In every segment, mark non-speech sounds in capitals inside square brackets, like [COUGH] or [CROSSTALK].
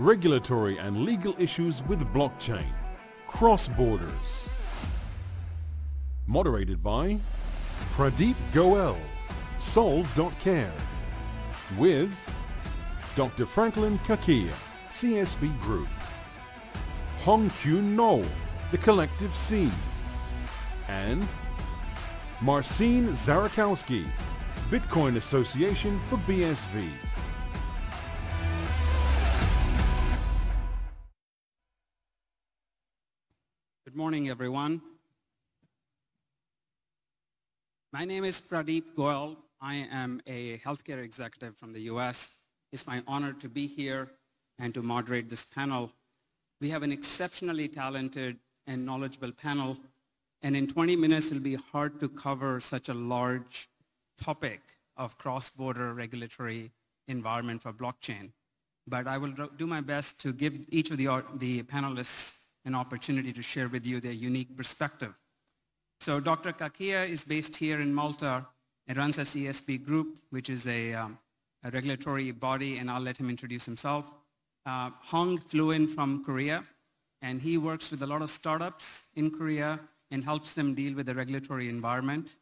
regulatory and legal issues with blockchain, cross borders. Moderated by Pradeep Goel, Solve.care, with Dr. Franklin Cachia, CSB Group, Hong Kyun Noh, The Collective C, and Marcin Zarakowski, Bitcoin Association for BSV. Good morning, everyone. My name is Pradeep Goel. I am a healthcare executive from the US. It's my honor to be here and to moderate this panel. We have an exceptionally talented and knowledgeable panel, and in 20 minutes it'll be hard to cover such a large topic of cross-border regulatory environment for blockchain. But I will do my best to give each of the, the panelists an opportunity to share with you their unique perspective. So Dr. Cachia is based here in Malta and runs a CSB group, which is a, um, a regulatory body, and I'll let him introduce himself. Uh, Hong flew in from Korea, and he works with a lot of startups in Korea and helps them deal with the regulatory environment.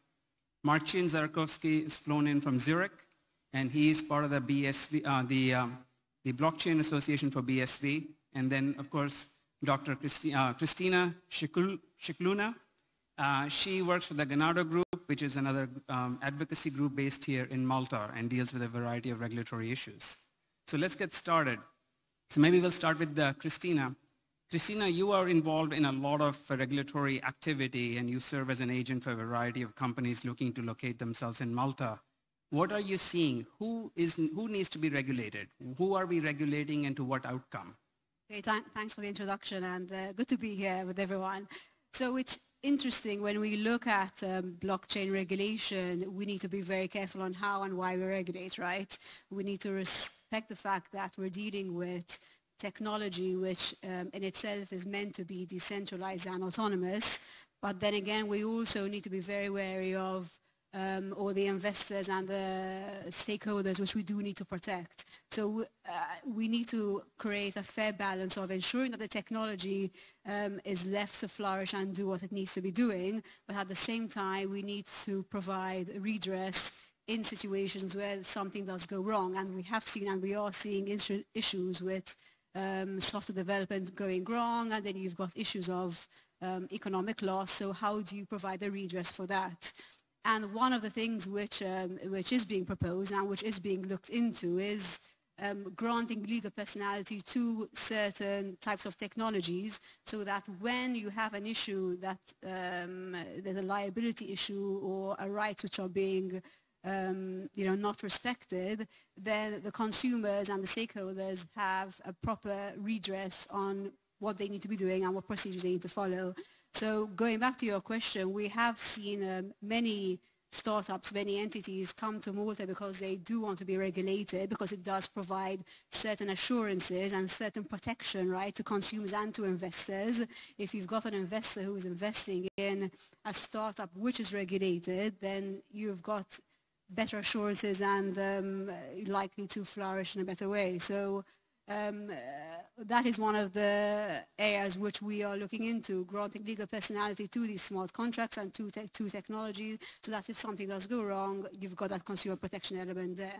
Marcin Zarakowski is flown in from Zurich, and he is part of the BSV, uh, the, um, the Blockchain Association for BSV. And then, of course, Dr. Christi uh, Christina Scicluna. Uh, she works for the Ganado Group, which is another um, advocacy group based here in Malta and deals with a variety of regulatory issues. So let's get started. So maybe we'll start with uh, Christina. Christina, you are involved in a lot of regulatory activity and you serve as an agent for a variety of companies looking to locate themselves in Malta. What are you seeing? Who, is, who needs to be regulated? Who are we regulating and to what outcome? Okay, th thanks for the introduction and uh, good to be here with everyone. So it's interesting when we look at um, blockchain regulation, we need to be very careful on how and why we regulate, right? We need to respect the fact that we're dealing with technology which um, in itself is meant to be decentralized and autonomous. But then again, we also need to be very wary of um, or the investors and the stakeholders which we do need to protect. So uh, we need to create a fair balance of ensuring that the technology um, is left to flourish and do what it needs to be doing, but at the same time we need to provide redress in situations where something does go wrong. And we have seen and we are seeing issues with um, software development going wrong and then you've got issues of um, economic loss. So how do you provide a redress for that? And one of the things which, um, which is being proposed and which is being looked into is um, granting legal personality to certain types of technologies so that when you have an issue that um, there's a liability issue or a rights which are being um, you know, not respected, then the consumers and the stakeholders have a proper redress on what they need to be doing and what procedures they need to follow. So going back to your question, we have seen um, many startups, many entities come to Malta because they do want to be regulated because it does provide certain assurances and certain protection, right, to consumers and to investors. If you've got an investor who is investing in a startup which is regulated, then you've got better assurances and um, likely to flourish in a better way. So um, uh, that is one of the areas which we are looking into, granting legal personality to these smart contracts and to, te to technology so that if something does go wrong, you've got that consumer protection element there.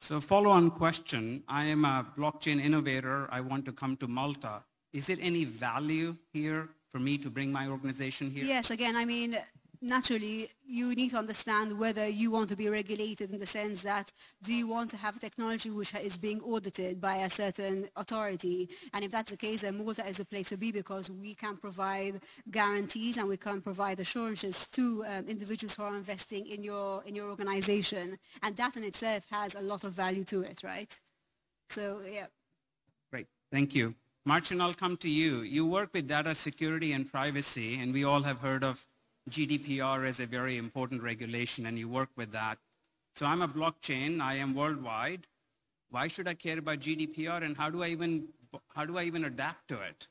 So follow-on question, I am a blockchain innovator. I want to come to Malta. Is it any value here for me to bring my organization here? Yes, again, I mean, naturally, you need to understand whether you want to be regulated in the sense that do you want to have technology which is being audited by a certain authority? And if that's the case, then Malta is a place to be because we can provide guarantees and we can provide assurances to um, individuals who are investing in your, in your organization. And that in itself has a lot of value to it, right? So, yeah. Great. Thank you. Marcin, I'll come to you. You work with data security and privacy, and we all have heard of GDPR is a very important regulation and you work with that. So I'm a blockchain, I am worldwide. Why should I care about GDPR and how do I even, how do I even adapt to it?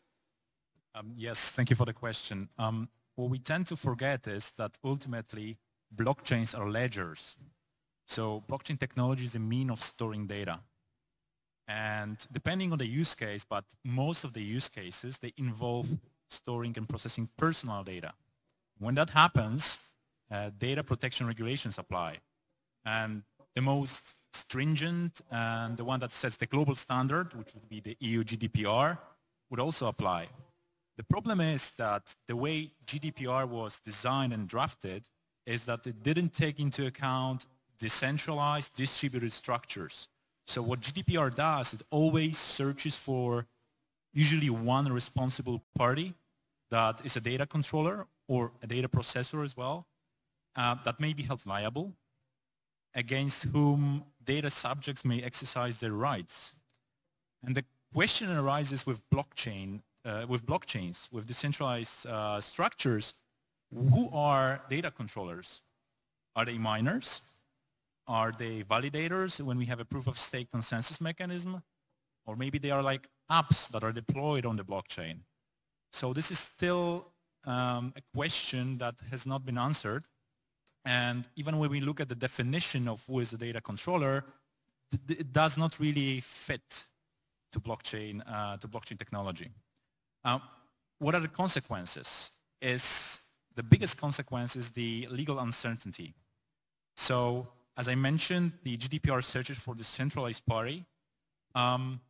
Um, yes, thank you for the question. Um, what we tend to forget is that ultimately blockchains are ledgers. So blockchain technology is a mean of storing data. And depending on the use case, but most of the use cases, they involve storing and processing personal data. When that happens, uh, data protection regulations apply. And the most stringent and the one that sets the global standard, which would be the EU GDPR, would also apply. The problem is that the way GDPR was designed and drafted is that it didn't take into account decentralized distributed structures. So what GDPR does, it always searches for usually one responsible party that is a data controller or a data processor as well uh, that may be held liable against whom data subjects may exercise their rights. And the question arises with blockchain, uh, with blockchains, with decentralized uh, structures, who are data controllers? Are they miners? Are they validators when we have a proof of stake consensus mechanism? Or maybe they are like apps that are deployed on the blockchain. So this is still um, a question that has not been answered. And even when we look at the definition of who is a data controller, it does not really fit to blockchain, uh, to blockchain technology. Um, what are the consequences? Is the biggest consequence is the legal uncertainty. So as I mentioned, the GDPR searches for the centralized party, um,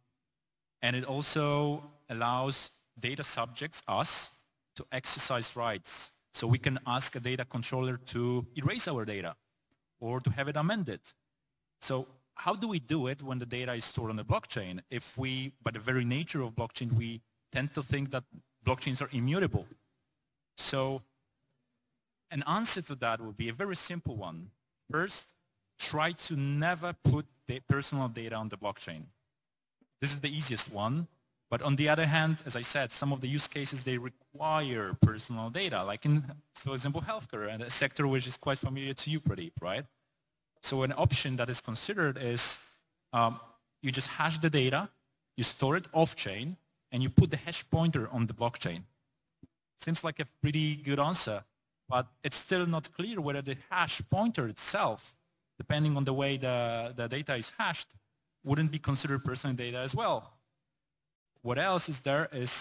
and it also allows data subjects, us, to exercise rights. So we can ask a data controller to erase our data or to have it amended. So how do we do it when the data is stored on the blockchain? If we, by the very nature of blockchain, we tend to think that blockchains are immutable. So an answer to that would be a very simple one. First, try to never put the personal data on the blockchain. This is the easiest one. But on the other hand, as I said, some of the use cases, they require personal data, like in, for example, healthcare, and a sector which is quite familiar to you, Pradeep, right? So an option that is considered is um, you just hash the data, you store it off-chain, and you put the hash pointer on the blockchain. Seems like a pretty good answer, but it's still not clear whether the hash pointer itself, depending on the way the, the data is hashed, wouldn't be considered personal data as well. What else is there is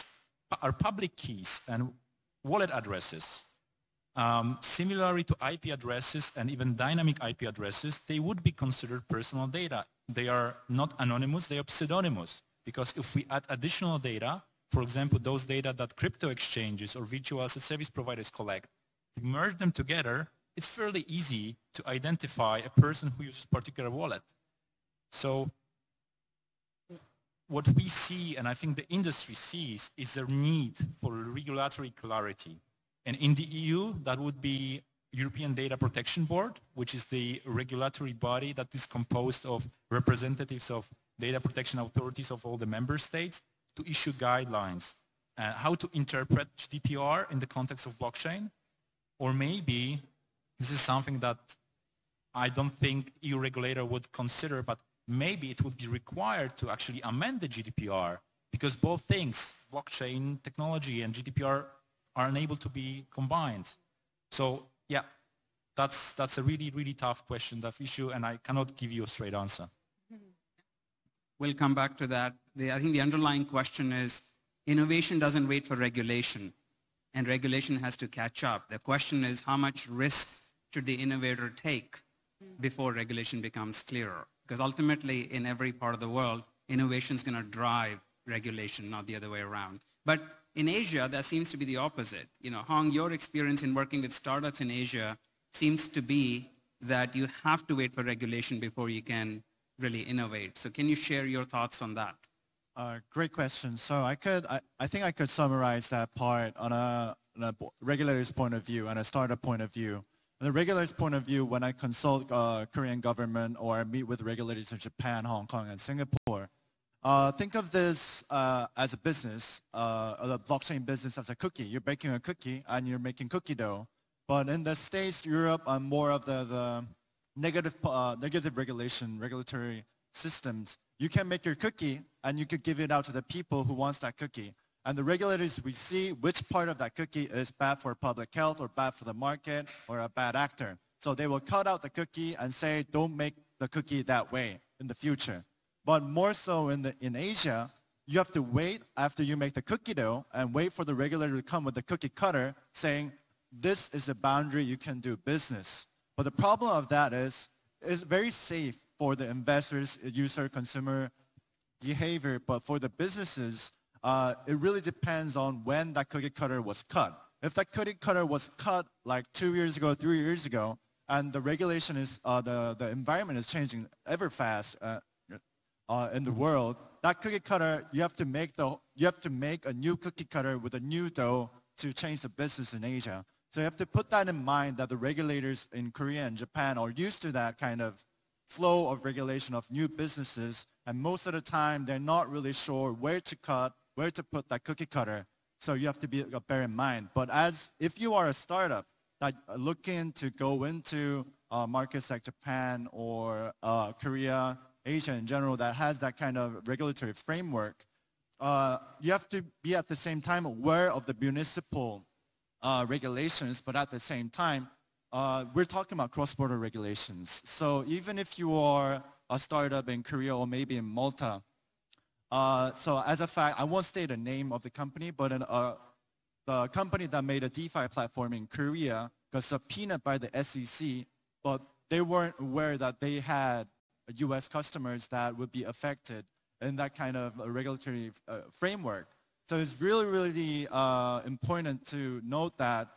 our public keys and wallet addresses. Um, similarly to IP addresses and even dynamic IP addresses, they would be considered personal data. They are not anonymous, they are pseudonymous. Because if we add additional data, for example, those data that crypto exchanges or virtual asset service providers collect, to merge them together, it's fairly easy to identify a person who uses particular wallet. So what we see, and I think the industry sees, is a need for regulatory clarity. And in the EU, that would be European Data Protection Board, which is the regulatory body that is composed of representatives of data protection authorities of all the member states to issue guidelines uh, how to interpret GDPR in the context of blockchain. Or maybe this is something that I don't think EU regulator would consider, but maybe it would be required to actually amend the GDPR because both things, blockchain technology and GDPR are unable to be combined. So yeah, that's, that's a really, really tough question, tough issue, and I cannot give you a straight answer. Mm-hmm. We'll come back to that. The, I think the underlying question is innovation doesn't wait for regulation, and regulation has to catch up. The question is how much risk should the innovator take mm. before regulation becomes clearer? Because ultimately, in every part of the world, innovation is going to drive regulation, not the other way around. But in Asia, that seems to be the opposite. You know, Hong, your experience in working with startups in Asia seems to be that you have to wait for regulation before you can really innovate. So can you share your thoughts on that? Uh, great question. So I could, I, I think I could summarize that part on a, on a regulator's point of view and a startup point of view. The regulator's point of view, when I consult uh, Korean government or I meet with regulators in Japan, Hong Kong, and Singapore, uh, think of this uh, as a business, uh, a blockchain business as a cookie. You're baking a cookie and you're making cookie dough. But in the States, Europe, and more of the, the negative, uh, negative regulation, regulatory systems, you can make your cookie and you could give it out to the people who wants that cookie. And the regulators, we see which part of that cookie is bad for public health or bad for the market or a bad actor. So they will cut out the cookie and say, don't make the cookie that way in the future. But more so in, the, in Asia, you have to wait after you make the cookie dough and wait for the regulator to come with the cookie cutter saying, this is a boundary you can do business. But the problem of that is, it's very safe for the investors, user, consumer behavior, but for the businesses, uh, it really depends on when that cookie cutter was cut. If that cookie cutter was cut like two years ago, three years ago, and the regulation is, uh, the, the environment is changing ever fast uh, uh, in the world, that cookie cutter, you have to make the, you have to make a new cookie cutter with a new dough to change the business in Asia. So you have to put that in mind that the regulators in Korea and Japan are used to that kind of flow of regulation of new businesses. And most of the time, they're not really sure where to cut, where to put that cookie cutter. So you have to be, uh, bear in mind. But as if you are a startup that looking to go into uh, markets like Japan or uh, Korea, Asia in general, that has that kind of regulatory framework, uh, you have to be at the same time aware of the municipal uh, regulations, but at the same time, uh, we're talking about cross-border regulations. So even if you are a startup in Korea or maybe in Malta, uh, so as a fact, I won't state the name of the company, but an, uh, the company that made a DeFi platform in Korea got subpoenaed by the SEC, but they weren't aware that they had US customers that would be affected in that kind of regulatory uh, framework. So it's really, really uh, important to note that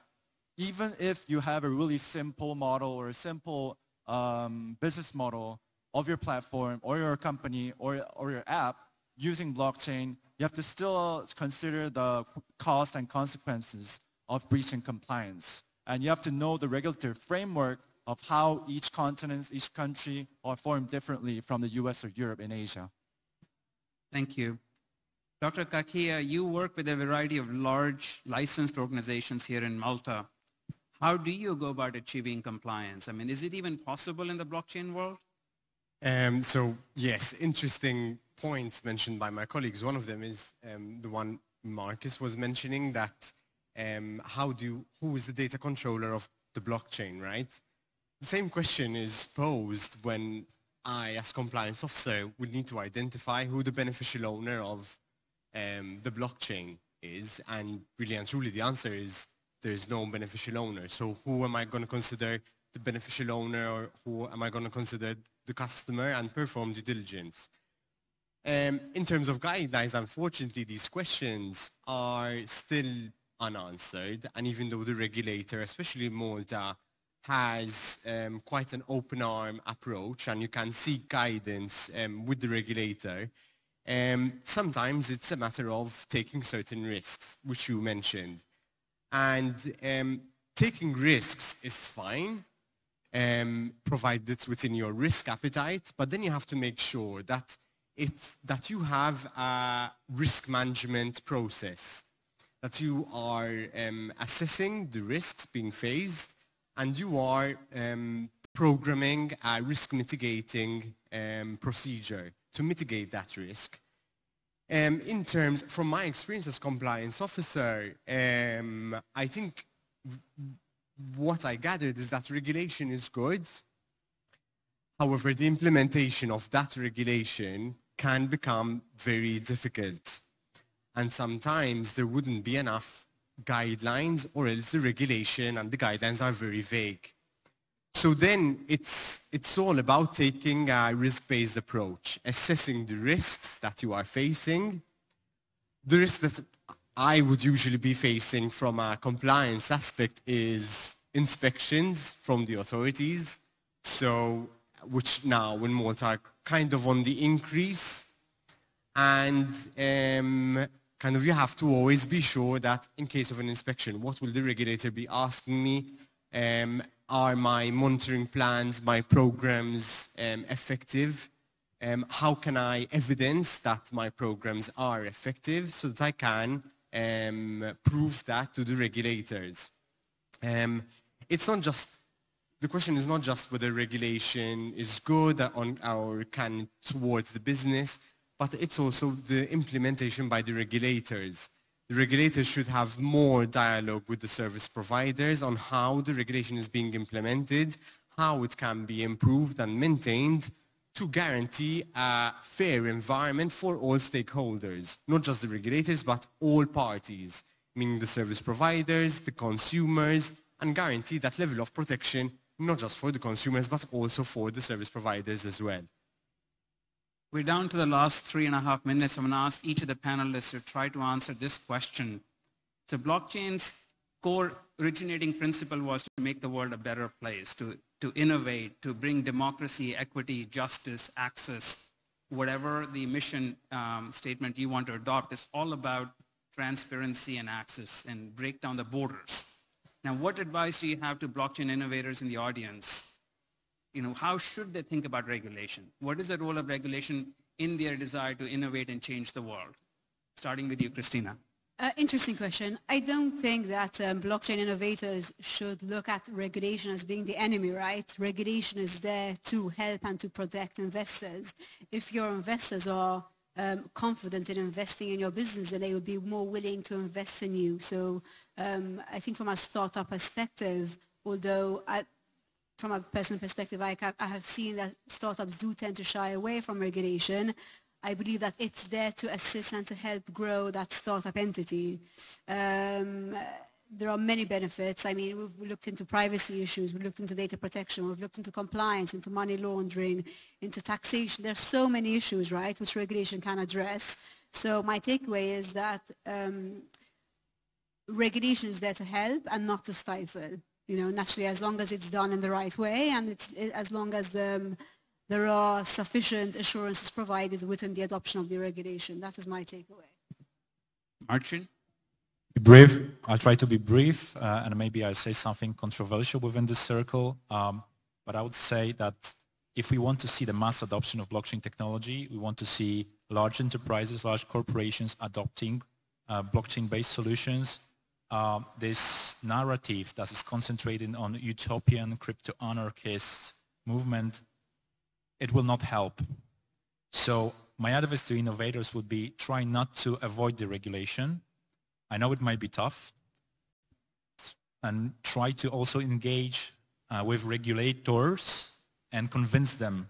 even if you have a really simple model or a simple um, business model of your platform or your company or, or your app using blockchain, you have to still consider the cost and consequences of breaching compliance. And you have to know the regulatory framework of how each continent, each country are formed differently from the US or Europe and Asia. Thank you. Dr. Cachia, you work with a variety of large licensed organizations here in Malta. How do you go about achieving compliance? I mean, is it even possible in the blockchain world? Um, so yes, interesting points mentioned by my colleagues. One of them is um, the one Marcus was mentioning that um, how do, who is the data controller of the blockchain, right? The same question is posed when I, as compliance officer, would need to identify who the beneficial owner of um, the blockchain is. And really and truly, the answer is there is no beneficial owner. So who am I going to consider the beneficial owner or who am I going to consider the customer and perform due diligence? Um, in terms of guidelines, unfortunately, these questions are still unanswered. And even though the regulator, especially Malta, has um, quite an open arm approach and you can seek guidance um, with the regulator, um, sometimes it's a matter of taking certain risks, which you mentioned. And um, taking risks is fine, um, provided within your risk appetite, but then you have to make sure that, it's, that you have a risk management process, that you are um, assessing the risks being faced, and you are um, programming a risk mitigating um, procedure to mitigate that risk. Um, in terms, from my experience as compliance officer, um, I think what I gathered is that regulation is good. However, the implementation of that regulation can become very difficult. And sometimes there wouldn't be enough guidelines or else the regulation and the guidelines are very vague. So then it's, it's all about taking a risk-based approach, assessing the risks that you are facing, the risks that I would usually be facing from a compliance aspect is inspections from the authorities, so which now in Malta are kind of on the increase, and um, kind of you have to always be sure that in case of an inspection, what will the regulator be asking me? Um, are my monitoring plans, my programs um, effective? Um, how can I evidence that my programs are effective so that I can um, prove that to the regulators? Um, it's not just, the question is not just whether regulation is good on our can towards the business, but it's also the implementation by the regulators the regulators should have more dialogue with the service providers on how the regulation is being implemented, how it can be improved and maintained to guarantee a fair environment for all stakeholders, not just the regulators, but all parties, meaning the service providers, the consumers, and guarantee that level of protection, not just for the consumers, but also for the service providers as well. We're down to the last three and a half minutes. I'm going to ask each of the panelists to try to answer this question. So blockchain's core originating principle was to make the world a better place, to, to innovate, to bring democracy, equity, justice, access, whatever the mission um, statement you want to adopt. It's all about transparency and access and break down the borders. Now, what advice do you have to blockchain innovators in the audience you know, how should they think about regulation? What is the role of regulation in their desire to innovate and change the world? Starting with you, Christina. Uh, interesting question. I don't think that um, blockchain innovators should look at regulation as being the enemy, right? Regulation is there to help and to protect investors. If your investors are um, confident in investing in your business, then they will be more willing to invest in you. So um, I think from a startup perspective, although I, from a personal perspective, I, I have seen that startups do tend to shy away from regulation. I believe that it's there to assist and to help grow that startup entity. Um, there are many benefits. I mean, we've looked into privacy issues, we've looked into data protection, we've looked into compliance, into money laundering, into taxation. There's so many issues, right, which regulation can address. So my takeaway is that um, regulation is there to help and not to stifle you know, naturally as long as it's done in the right way and it's, as long as the, um, there are sufficient assurances provided within the adoption of the regulation. That is my takeaway. Martin? Be brief. I'll try to be brief uh, and maybe I'll say something controversial within this circle. Um, but I would say that if we want to see the mass adoption of blockchain technology, we want to see large enterprises, large corporations adopting uh, blockchain-based solutions uh, this narrative that is concentrated on utopian crypto-anarchist movement, it will not help. So my advice to innovators would be try not to avoid the regulation. I know it might be tough. And try to also engage uh, with regulators and convince them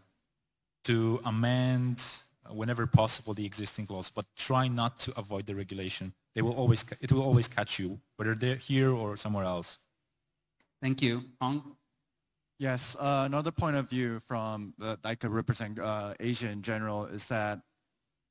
to amend whenever possible the existing laws, but try not to avoid the regulation. They will always, it will always catch you, whether they're here or somewhere else. Thank you. Hong? Yes, uh, another point of view from that I could represent uh, Asia in general is that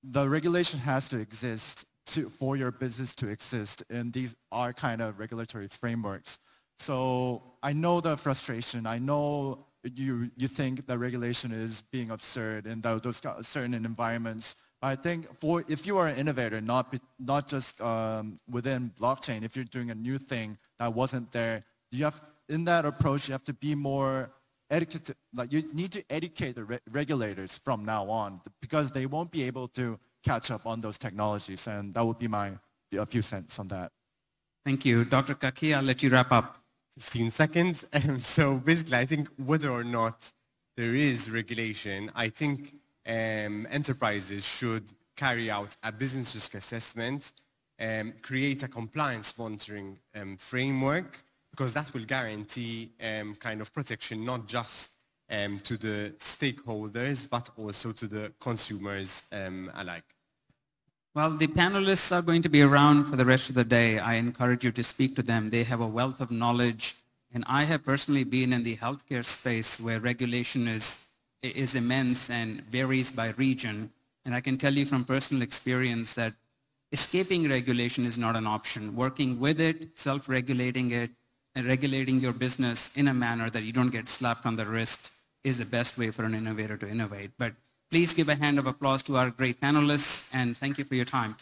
the regulation has to exist to, for your business to exist, and these are kind of regulatory frameworks. So I know the frustration. I know you, you think that regulation is being absurd in those certain environments. But I think for, if you are an innovator, not, not just um, within blockchain, if you're doing a new thing that wasn't there, you have, in that approach, you have to be more educated, like you need to educate the re regulators from now on because they won't be able to catch up on those technologies. And that would be my a few cents on that. Thank you. Dr. Kaki, I'll let you wrap up. 15 seconds. [LAUGHS] Um, so basically, I think whether or not there is regulation, I think um, enterprises should carry out a business risk assessment, um, create a compliance monitoring um, framework, because that will guarantee um, kind of protection not just um, to the stakeholders, but also to the consumers alike. Well, the panelists are going to be around for the rest of the day. I encourage you to speak to them. They have a wealth of knowledge. And I have personally been in the healthcare space where regulation is, is immense and varies by region. And I can tell you from personal experience that escaping regulation is not an option. Working with it, self-regulating it, regulating your business in a manner that you don't get slapped on the wrist is the best way for an innovator to innovate. But Please give a hand of applause to our great panelists and thank you for your time.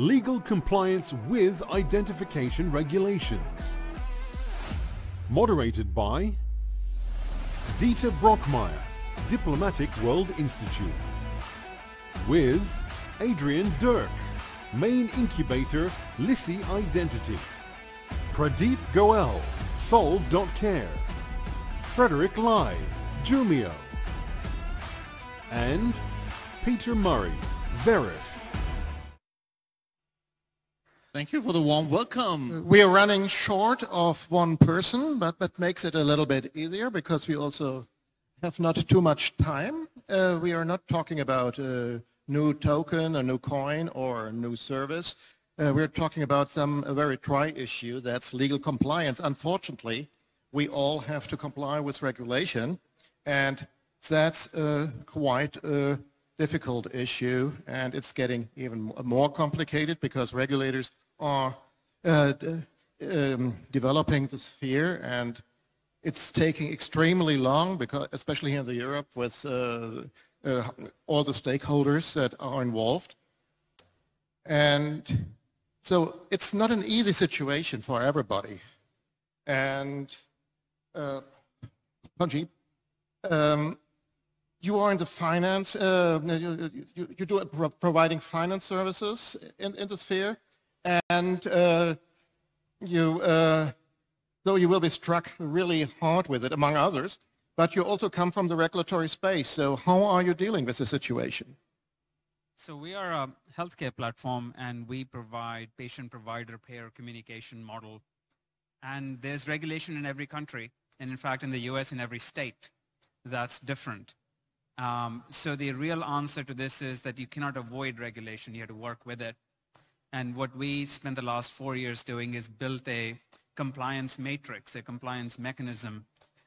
Legal compliance with identification regulations. Moderated by Dieter Brockmeyer, Diplomatic World Institute. with Adrian Doerk, main incubator Lissi Identity, Pradeep Goel, Solve.care, Frederick Lai, Jumio, and Peter Murray, Veriff. Thank you for the warm welcome. We are running short of one person, but that makes it a little bit easier because we also have not too much time. Uh, we are not talking about a new token, a new coin, or a new service. Uh, we're talking about some a very dry issue, that's legal compliance. Unfortunately, we all have to comply with regulation, and that's a quite a difficult issue, and it's getting even more complicated because regulators are uh, um, developing the sphere, and it's taking extremely long, because especially here in the Europe with uh, uh, all the stakeholders that are involved. And so it's not an easy situation for everybody. And uh, Panji, um, you are in the finance, uh, you, you, you do providing finance services in, in the sphere, and uh, you, uh, though you will be struck really hard with it, among others, but you also come from the regulatory space. So how are you dealing with the situation? So we are a healthcare platform, and we provide patient-provider-payer communication model. And there's regulation in every country, and in fact, in the U.S., in every state, that's different. Um, so the real answer to this is that you cannot avoid regulation. You have to work with it. And what we spent the last four years doing is built a compliance matrix, a compliance mechanism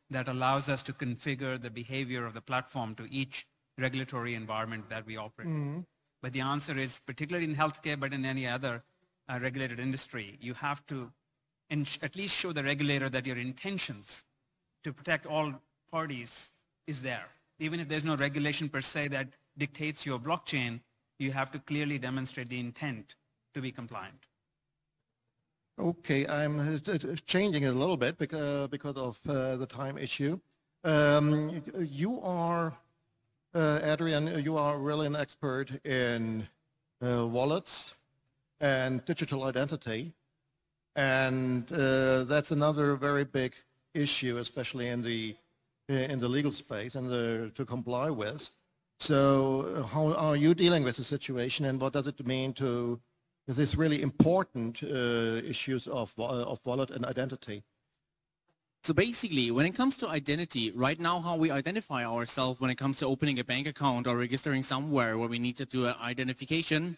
that allows us to configure the behavior of the platform to each regulatory environment that we operate. Mm-hmm. But the answer is, particularly in healthcare, but in any other uh, regulated industry, you have to at least show the regulator that your intentions to protect all parties is there even if there's no regulation per se that dictates your blockchain, you have to clearly demonstrate the intent to be compliant. Okay, I'm uh, changing it a little bit because, of uh, the time issue. Um, you are, uh, Adrian, you are really an expert in uh, wallets and digital identity. And uh, that's another very big issue, especially in the in the legal space and the, to comply with. So uh, how are you dealing with the situation and what does it mean to these really important uh, issues of, uh, of wallet and identity? So basically, when it comes to identity, right now how we identify ourselves when it comes to opening a bank account or registering somewhere where we need to do an identification,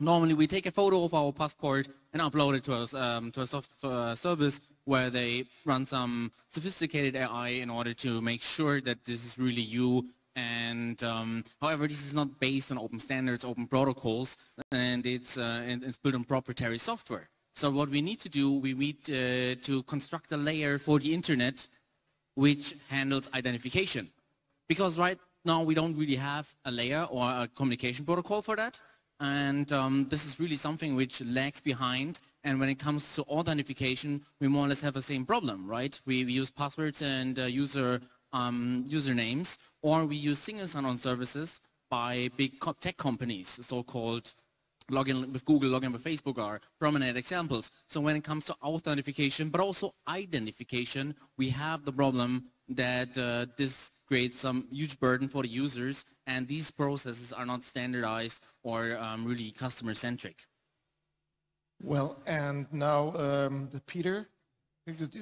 normally we take a photo of our passport and upload it to a, um, to a soft, uh, service where they run some sophisticated AI in order to make sure that this is really you. And um, however, this is not based on open standards, open protocols, and it's, uh, and it's built on proprietary software. So what we need to do, we need uh, to construct a layer for the internet which handles identification. Because right now we don't really have a layer or a communication protocol for that. And um, this is really something which lags behind. And when it comes to authentication, we more or less have the same problem, right? We, we use passwords and uh, user um, usernames, or we use single sign-on services by big tech companies, so-called login with Google, login with Facebook are prominent examples. So when it comes to authentication, but also identification, we have the problem that uh, this creates some huge burden for the users, and these processes are not standardized or um, really customer-centric. Well, and now, um, Peter,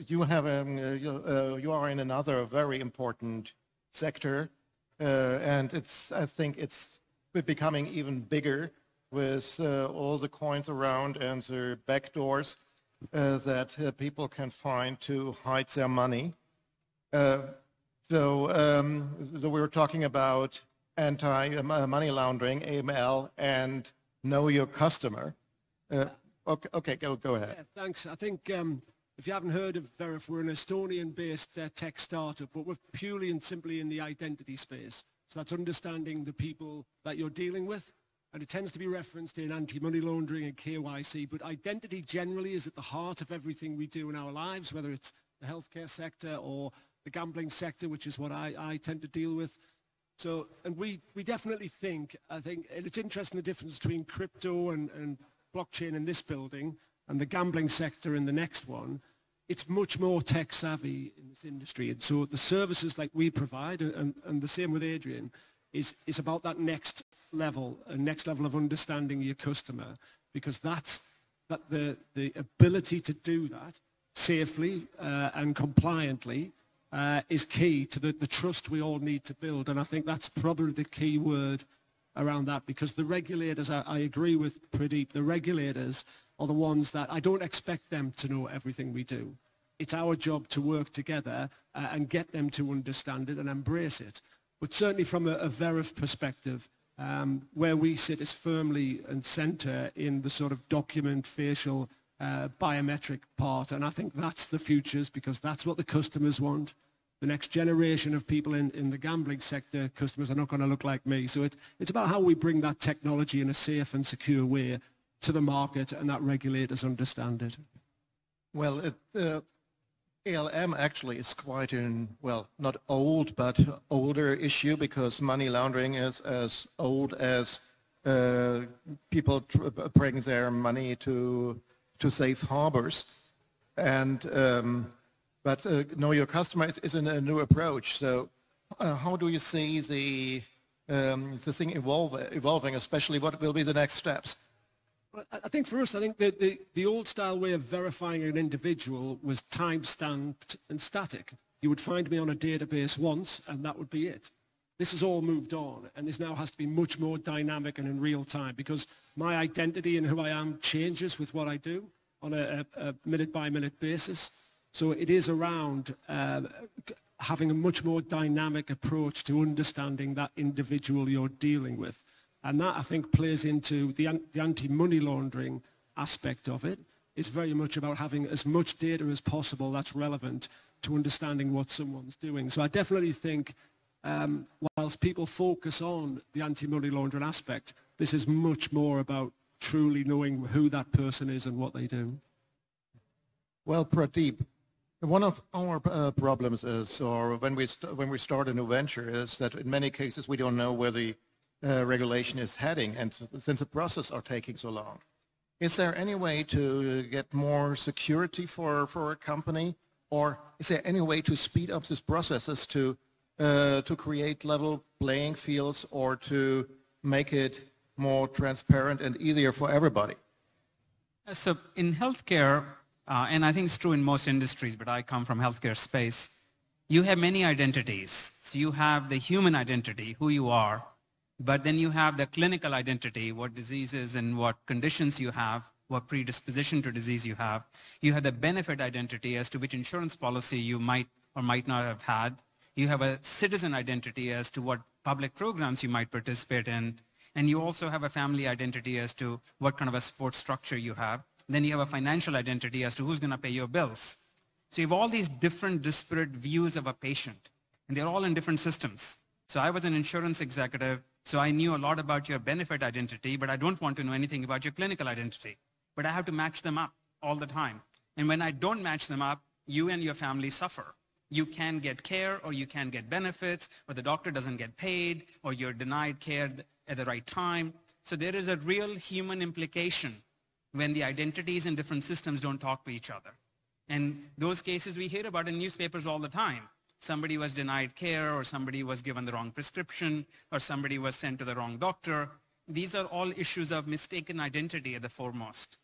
you have um, you, uh, you, are in another very important sector, uh, and it's I think it's becoming even bigger with uh, all the coins around and the backdoors uh, that uh, people can find to hide their money. So, um, so we were talking about anti-money laundering, AML, and know your customer. Uh, okay, okay, go, go ahead. Yeah, thanks. I think um, if you haven't heard of Veriff, we're an Estonian-based uh, tech startup, but we're purely and simply in the identity space. So that's understanding the people that you're dealing with. And it tends to be referenced in anti-money laundering and KYC, but identity generally is at the heart of everything we do in our lives, whether it's the healthcare sector or the gambling sector, which is what I, I tend to deal with. So, and we, we definitely think, I think, it's interesting the difference between crypto and, and blockchain in this building and the gambling sector in the next one. It's much more tech savvy in this industry. And so the services like we provide, and, and the same with Adrian, is, is about that next level, a next level of understanding your customer, because that's that the, the ability to do that safely uh, and compliantly uh, is key to the, the trust we all need to build. And I think that's probably the key word around that because the regulators, I, I agree with Pradeep, the regulators are the ones that I don't expect them to know everything we do. It's our job to work together uh, and get them to understand it and embrace it. But certainly from a, a Veriff perspective, um, where we sit is firmly and center in the sort of document, facial, uh, biometric part. And I think that's the futures because that's what the customers want. The next generation of people in, in the gambling sector, customers are not going to look like me. So it's, it's about how we bring that technology in a safe and secure way to the market and that regulators understand it. Well, it, uh, ALM actually is quite an, well, not old, but older issue because money laundering is as old as uh, people bring their money to to safe harbors. And um, but uh, know your customer is, is, a new approach. So uh, how do you see the um, the thing evolve, evolving? Especially what will be the next steps? I think for us, I think the, the, the old style way of verifying an individual was time stamped and static. You would find me on a database once and that would be it. This has all moved on and this now has to be much more dynamic and in real time because my identity and who I am changes with what I do on a, a, a minute by minute basis. So it is around uh, having a much more dynamic approach to understanding that individual you're dealing with. And that, I think, plays into the, the anti-money laundering aspect of it. It's very much about having as much data as possible that's relevant to understanding what someone's doing. So I definitely think um, whilst people focus on the anti-money laundering aspect, this is much more about truly knowing who that person is and what they do. Well, Pradeep, one of our uh, problems is, or when we, when we start a new venture, is that in many cases we don't know where the uh, regulation is heading, and since the process are taking so long. Is there any way to get more security for, for a company, or is there any way to speed up these processes to uh, to create level playing fields or to make it more transparent and easier for everybody? Uh, so in healthcare, uh, and I think it's true in most industries, but I come from healthcare space, you have many identities. So you have the human identity, who you are, but then you have the clinical identity, what diseases and what conditions you have, what predisposition to disease you have. You have the benefit identity as to which insurance policy you might or might not have had. You have a citizen identity as to what public programs you might participate in. And you also have a family identity as to what kind of a support structure you have. Then you have a financial identity as to who's going to pay your bills. So you have all these different disparate views of a patient, and they're all in different systems. So I was an insurance executive, so I knew a lot about your benefit identity, but I don't want to know anything about your clinical identity. But I have to match them up all the time. And when I don't match them up, you and your family suffer you can get care or you can get benefits or the doctor doesn't get paid or you're denied care at the right time. So there is a real human implication when the identities in different systems don't talk to each other. And those cases we hear about in newspapers all the time. Somebody was denied care or somebody was given the wrong prescription or somebody was sent to the wrong doctor. These are all issues of mistaken identity at the foremost.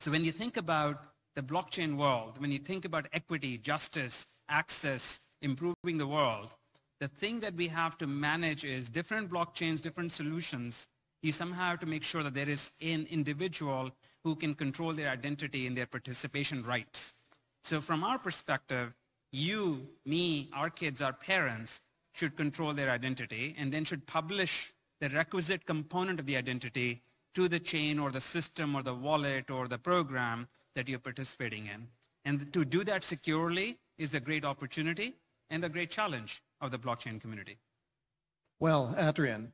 So when you think about the blockchain world, when you think about equity, justice, access, improving the world, the thing that we have to manage is different blockchains, different solutions. You somehow have to make sure that there is an individual who can control their identity and their participation rights. So from our perspective, you, me, our kids, our parents should control their identity and then should publish the requisite component of the identity to the chain or the system or the wallet or the program that you're participating in. And to do that securely is a great opportunity and a great challenge of the blockchain community. Well, Adrian,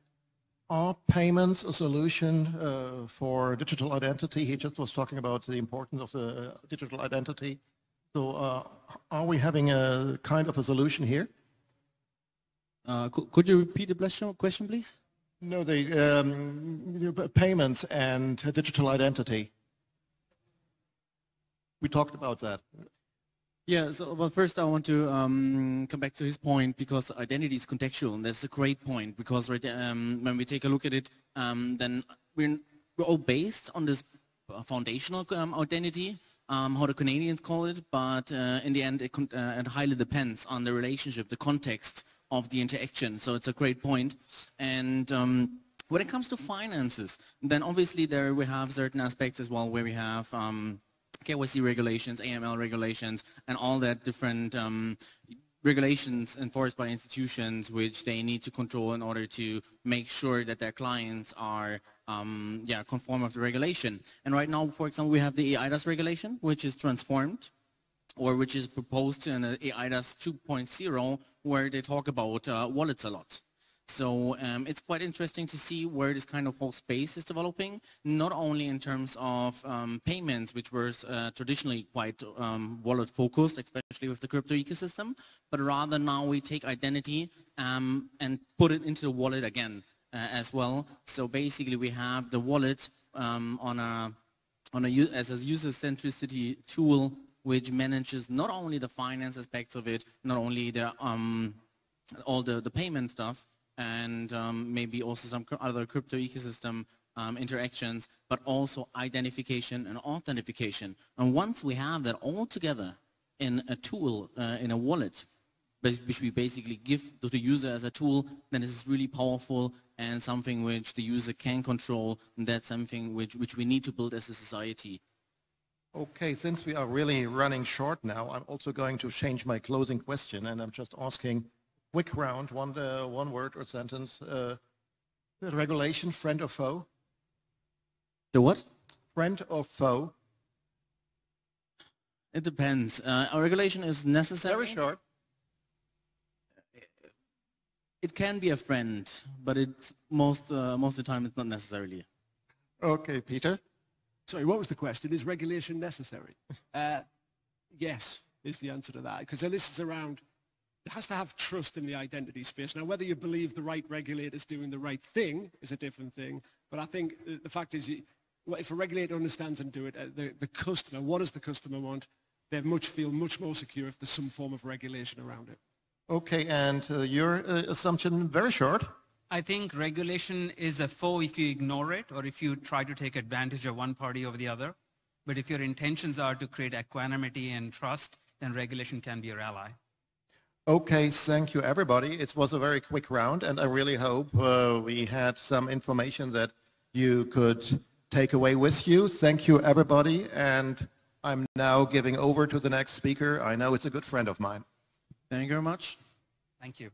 are payments a solution uh, for digital identity? He just was talking about the importance of the digital identity. So uh, are we having a kind of a solution here? Uh, could, could you repeat the question, question please? No, the um, the payments and digital identity. We talked about that. Yeah, so well, first I want to um, come back to his point because identity is contextual, and that's a great point because right, um, when we take a look at it, um, then we're, we're all based on this foundational um, identity, um, how the Canadians call it, but uh, in the end it, uh, it highly depends on the relationship, the context of the interaction. So it's a great point. And um, when it comes to finances, then obviously there we have certain aspects as well where we have um, KYC regulations, AML regulations, and all that different um, regulations enforced by institutions which they need to control in order to make sure that their clients are um, yeah, conform of the regulation. And right now, for example, we have the eIDAS regulation, which is transformed or which is proposed in eIDAS 2.0 where they talk about uh, wallets a lot. So um, it's quite interesting to see where this kind of whole space is developing, not only in terms of um, payments, which were uh, traditionally quite um, wallet focused, especially with the crypto ecosystem, but rather now we take identity um, and put it into the wallet again uh, as well. So basically we have the wallet um, on a, on a, as a user centricity tool which manages not only the finance aspects of it, not only the um, all the, the payment stuff, and um, maybe also some other crypto ecosystem um, interactions, but also identification and authentication. And once we have that all together in a tool, uh, in a wallet, which we basically give to the user as a tool, then this is really powerful and something which the user can control. And that's something which, which we need to build as a society. Okay, since we are really running short now, I'm also going to change my closing question, and I'm just asking quick round, one, uh, one word or sentence. Uh, the regulation, friend or foe? The what? Friend or foe? It depends. Uh, our regulation is necessary. Very short. It can be a friend, but it's most uh, most of the time it's not necessarily. Okay, Peter. Sorry, what was the question? Is regulation necessary? [LAUGHS] Uh, yes, is the answer to that. Because this is around, it has to have trust in the identity space. Now, whether you believe the right regulator is doing the right thing is a different thing. But I think the fact is, if a regulator understands and do it, uh, the, the customer, what does the customer want? They much feel much more secure if there's some form of regulation around it. Okay, and uh, your uh, assumption, very short. I think regulation is a foe if you ignore it or if you try to take advantage of one party over the other. But if your intentions are to create equanimity and trust, then regulation can be your ally. Okay, thank you everybody. It was a very quick round and I really hope uh, we had some information that you could take away with you. Thank you everybody and I'm now giving over to the next speaker. I know it's a good friend of mine. Thank you very much. Thank you.